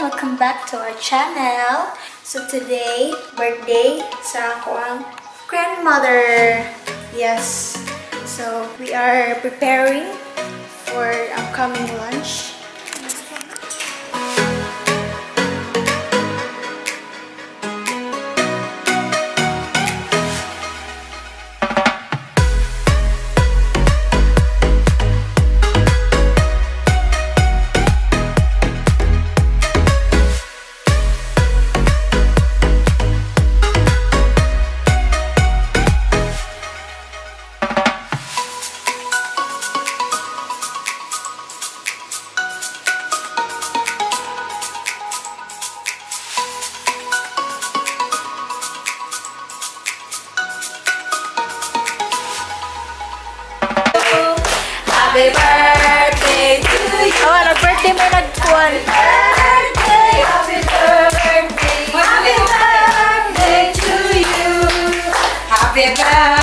welcome back to our channel. So today, birthday sa ako ang grandmother. Yes. So we are preparing for upcoming lunch. Happy birthday to you. Oh, ano birthday may nagkuhan. Birthday, happy birthday. Happy birthday to you. Happy birthday to you. Happy birthday.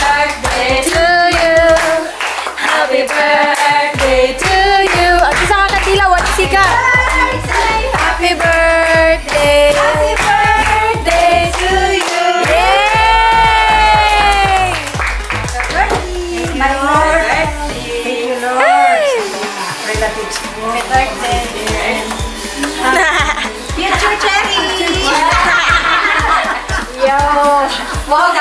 relatives. Happy birthday. Future Cherry! Yo! Wow,